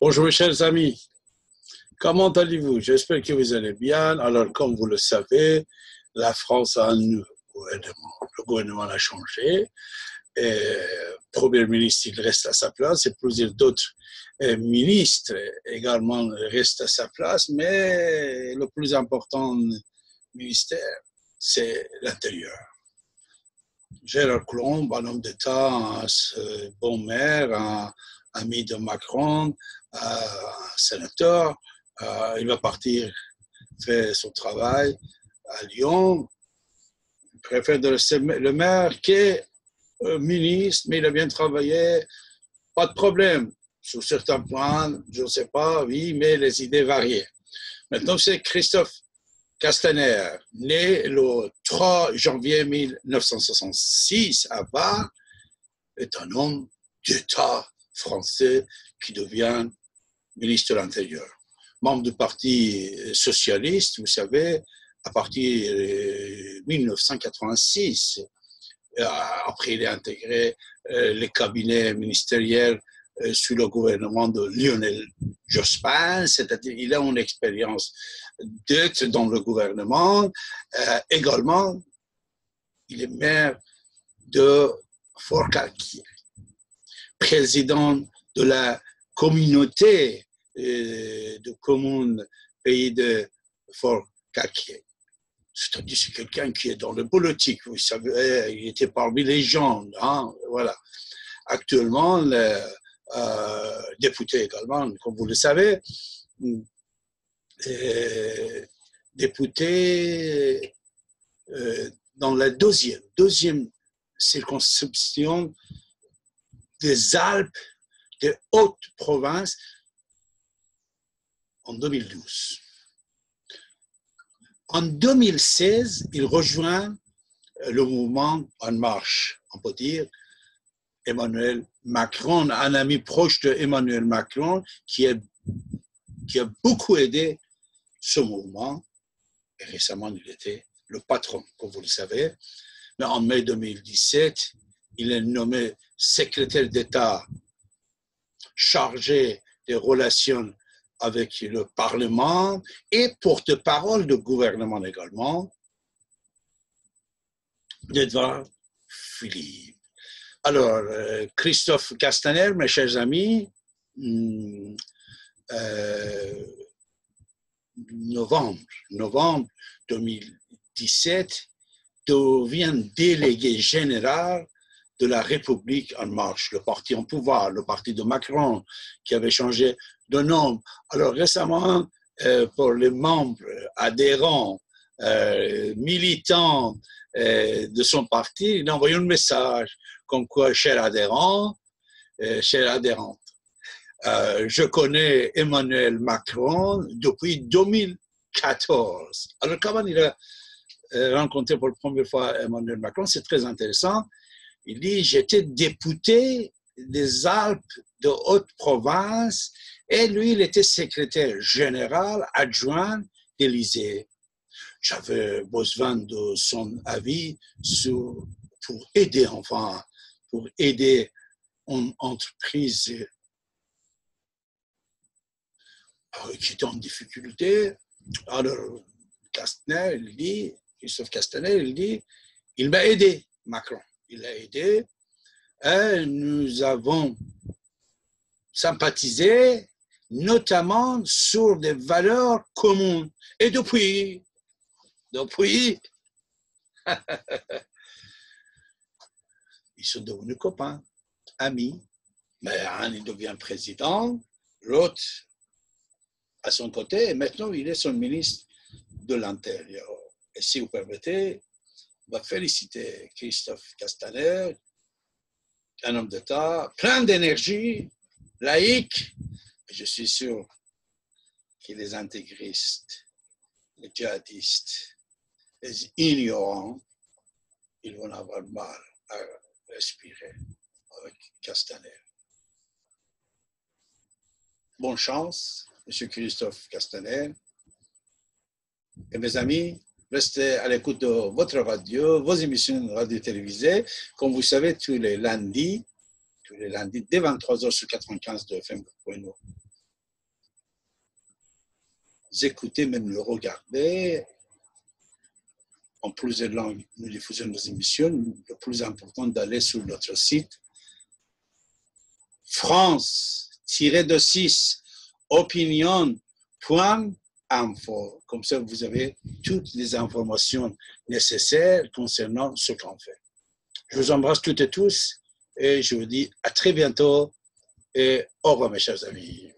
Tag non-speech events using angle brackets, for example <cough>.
Bonjour mes chers amis, comment allez-vous? J'espère que vous allez bien. Alors comme vous le savez, la France a un nouveau gouvernement. Le gouvernement a changé. Et Premier ministre reste à sa place et plusieurs d'autres euh, ministres également restent à sa place. Mais le plus important ministère, c'est l'intérieur. Gérard Colomb, un homme d'État, un bon maire, un ami de Macron, un sénateur. Euh, il va partir faire son travail à Lyon. Il préfère le maire que le ministre, mais il a bien travaillé. Pas de problème. Sur certains points, je ne sais pas, oui, mais les idées varient. Maintenant, c'est Christophe Castaner, né le 3 janvier 1966 à Bar, est un homme d'État français qui devient ministre de l'Intérieur. Membre du Parti socialiste, vous savez, à partir de 1986. Euh, après, il a intégré euh, les cabinets ministériels euh, sous le gouvernement de Lionel Jospin, c'est-à-dire il a une expérience d'être dans le gouvernement. également, il est maire de Fort-Calquier président de la communauté euh, de communes pays de Fort-Calquier. C'est-à-dire c'est quelqu'un qui est dans le politique, vous savez, il était parmi les gens, hein, voilà. Actuellement, le, euh, député également, comme vous le savez, euh, député dans la deuxième, deuxième circonscription des Alpes de Haute-Provence en 2012. En 2016, il rejoint le mouvement En Marche, on peut dire, Emmanuel Macron, un ami proche de Emmanuel Macron, qui a, beaucoup aidé ce mouvement. Récemment, il était le patron, comme vous le savez. Mais en mai 2017, il est nommé secrétaire d'État chargé des relations avec le Parlement et porte-parole du gouvernement également, d'Edouard Philippe. Alors, euh, Christophe Castaner, mes chers amis, hmm, euh, novembre, novembre 2017, devient délégué général de la République en marche, le parti en pouvoir, le parti de Macron, qui avait changé de nom. Alors récemment, euh, pour les membres adhérents, euh, militants euh, de son parti, il a envoyé un message comme quoi, cher adhérent, cher adhérente, je connais Emmanuel Macron depuis 2014. Alors comment il a rencontré pour la première fois Emmanuel Macron, c'est très intéressant. Il dit, j'étais député des Alpes de Haute-Provence et lui, il était secrétaire général adjoint d'Élysée. J'avais besoin de son avis pour aider, enfin, pour aider une entreprise euh, qui était en difficulté. Alors, Castaner, il dit, Christophe Castaner, il dit, il m'a aidé, Macron il a aidé. Et nous avons sympathisé notamment sur des valeurs communes. Et depuis, depuis, <laughs> ils sont devenus copains, amis. Mais un, devient président, l'autre à son côté, et maintenant il est son ministre de l'Intérieur. Et si vous permettez, va féliciter Christophe Castaner, un homme d'État plein d'énergie, laïque. Je suis sûr que les intégristes, les djihadistes, les ignorants, ils vont avoir mal à respirer avec Castaner. Bonne chance, M. Christophe Castaner. Et mes amis, Restez à l'écoute de votre radio, vos émissions de radio télévisées. Comme vous savez, tous les lundis, tous les lundis, dès 23h sur 95 de FM écouter, même le regarder. En plusieurs langues, nous diffusons nos émissions. Le plus important d'aller sur notre site France-de-6 Comme ça, vous avez toutes les informations nécessaires concernant ce qu'on fait. Je vous embrasse toutes et tous et je vous dis à très bientôt et au revoir mes chers amis.